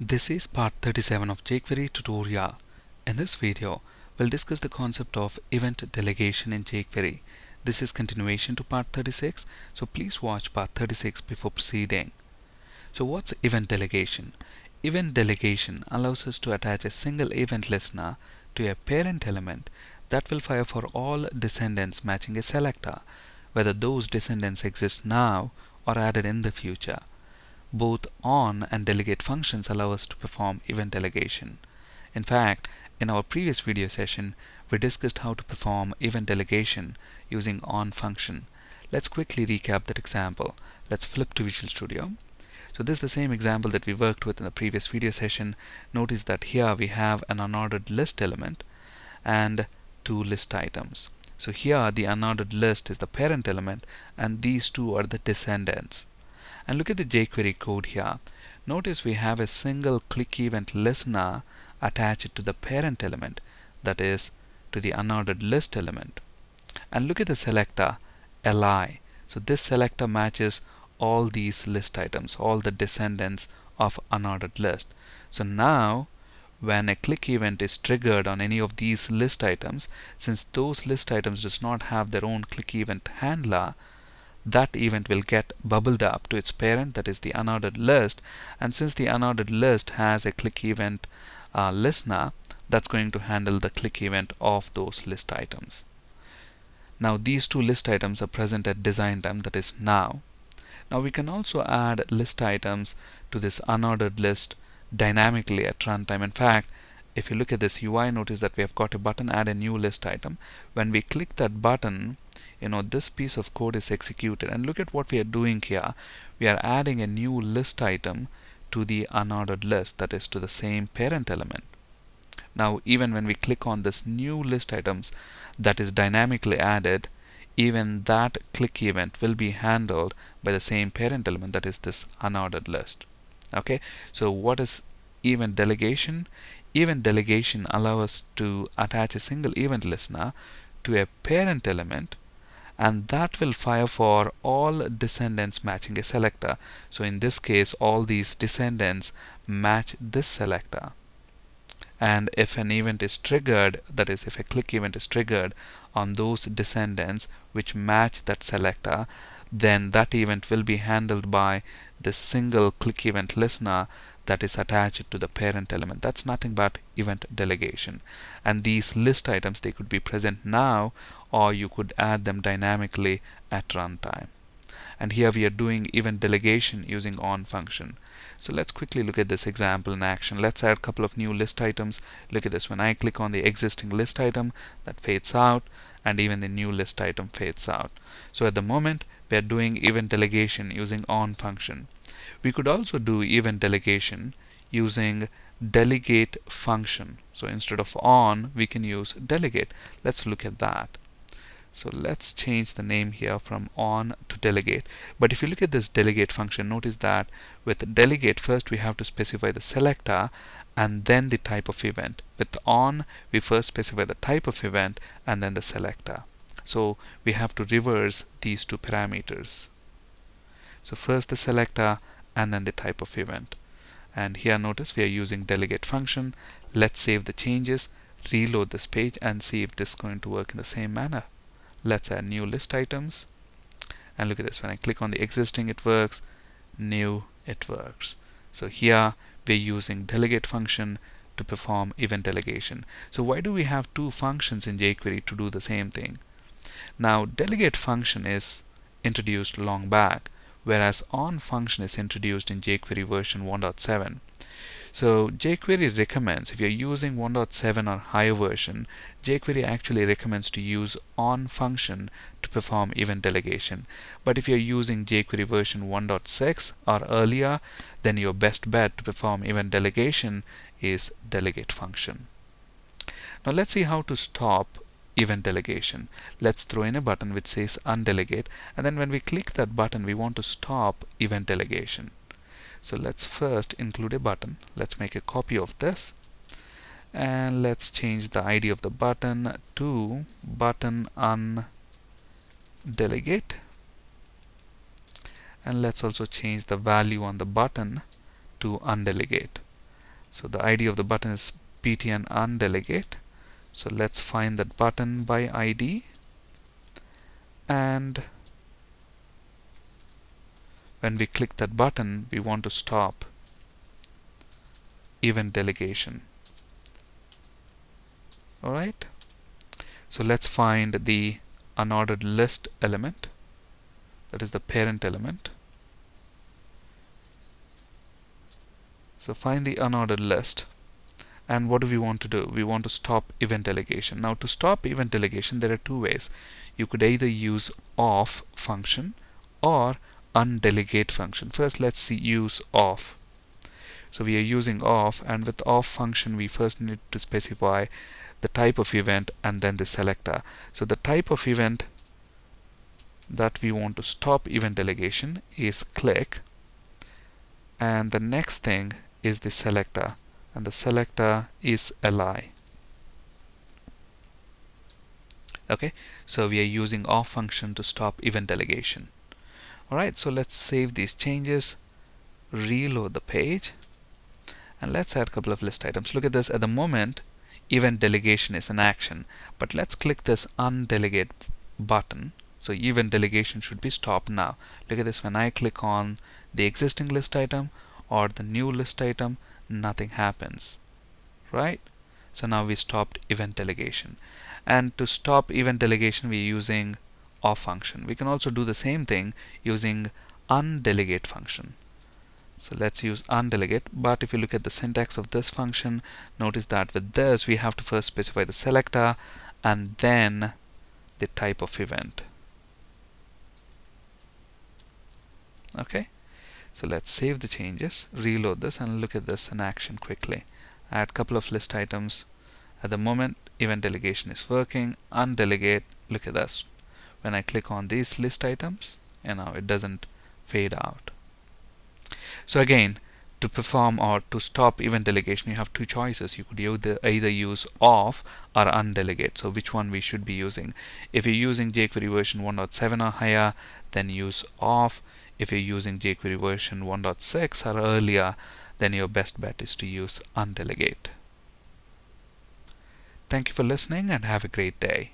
This is part 37 of jQuery tutorial. In this video, we'll discuss the concept of event delegation in jQuery. This is continuation to part 36, so please watch part 36 before proceeding. So what's event delegation? Event delegation allows us to attach a single event listener to a parent element that will fire for all descendants matching a selector, whether those descendants exist now or added in the future. Both on and delegate functions allow us to perform event delegation. In fact, in our previous video session, we discussed how to perform event delegation using on function. Let's quickly recap that example. Let's flip to Visual Studio. So this is the same example that we worked with in the previous video session. Notice that here we have an unordered list element and two list items. So here the unordered list is the parent element and these two are the descendants. And look at the jQuery code here. Notice we have a single click event listener attached to the parent element, that is, to the unordered list element. And look at the selector, li. So this selector matches all these list items, all the descendants of unordered list. So now, when a click event is triggered on any of these list items, since those list items does not have their own click event handler, that event will get bubbled up to its parent that is the unordered list and since the unordered list has a click event uh, listener that's going to handle the click event of those list items. Now these two list items are present at design time that is now. Now we can also add list items to this unordered list dynamically at runtime. In fact, if you look at this UI, notice that we have got a button add a new list item. When we click that button, you know this piece of code is executed. And look at what we are doing here. We are adding a new list item to the unordered list that is to the same parent element. Now even when we click on this new list items that is dynamically added even that click event will be handled by the same parent element that is this unordered list. Okay? So what is event delegation? Event delegation allows us to attach a single event listener to a parent element and that will fire for all descendants matching a selector. So in this case, all these descendants match this selector. And if an event is triggered, that is, if a click event is triggered on those descendants which match that selector, then that event will be handled by the single click event listener that is attached to the parent element. That's nothing but event delegation. And these list items, they could be present now or you could add them dynamically at runtime. And here we are doing event delegation using on function. So let's quickly look at this example in action. Let's add a couple of new list items. Look at this. When I click on the existing list item, that fades out and even the new list item fades out. So at the moment, we are doing event delegation using on function. We could also do event delegation using delegate function. So instead of on, we can use delegate. Let's look at that. So let's change the name here from on to delegate. But if you look at this delegate function, notice that with delegate, first we have to specify the selector and then the type of event. With on, we first specify the type of event and then the selector. So we have to reverse these two parameters. So first the selector and then the type of event. And here notice we are using delegate function. Let's save the changes, reload this page and see if this is going to work in the same manner. Let's add new list items. And look at this, when I click on the existing it works, new it works. So here we're using delegate function to perform event delegation. So why do we have two functions in jQuery to do the same thing? Now delegate function is introduced long back whereas on function is introduced in jQuery version 1.7. So jQuery recommends, if you're using 1.7 or higher version, jQuery actually recommends to use on function to perform event delegation. But if you're using jQuery version 1.6 or earlier, then your best bet to perform event delegation is delegate function. Now let's see how to stop event delegation. Let's throw in a button which says undelegate and then when we click that button we want to stop event delegation. So let's first include a button. Let's make a copy of this. And let's change the ID of the button to button undelegate and let's also change the value on the button to undelegate. So the ID of the button is btn undelegate. So let's find that button by ID and when we click that button we want to stop event delegation. Alright? So let's find the unordered list element. That is the parent element. So find the unordered list. And what do we want to do? We want to stop event delegation. Now to stop event delegation there are two ways. You could either use off function or undelegate function. First let's see use off. so we are using off and with off function we first need to specify the type of event and then the selector. So the type of event that we want to stop event delegation is click and the next thing is the selector and the selector is li okay? So we are using off function to stop event delegation alright so let's save these changes reload the page and let's add a couple of list items. Look at this at the moment event delegation is an action but let's click this undelegate button. So event delegation should be stopped now. Look at this when I click on the existing list item or the new list item nothing happens. Right? So now we stopped event delegation. And to stop event delegation we're using off function. We can also do the same thing using undelegate function. So let's use undelegate but if you look at the syntax of this function notice that with this we have to first specify the selector and then the type of event. Okay? So let's save the changes reload this and look at this in action quickly. Add couple of list items. At the moment event delegation is working. Undelegate look at this when I click on these list items you know it doesn't fade out so again, to perform or to stop event delegation, you have two choices. You could either, use off or undelegate. So which one we should be using? If you're using jQuery version 1.7 or higher, then use off. If you're using jQuery version 1.6 or earlier, then your best bet is to use undelegate. Thank you for listening and have a great day.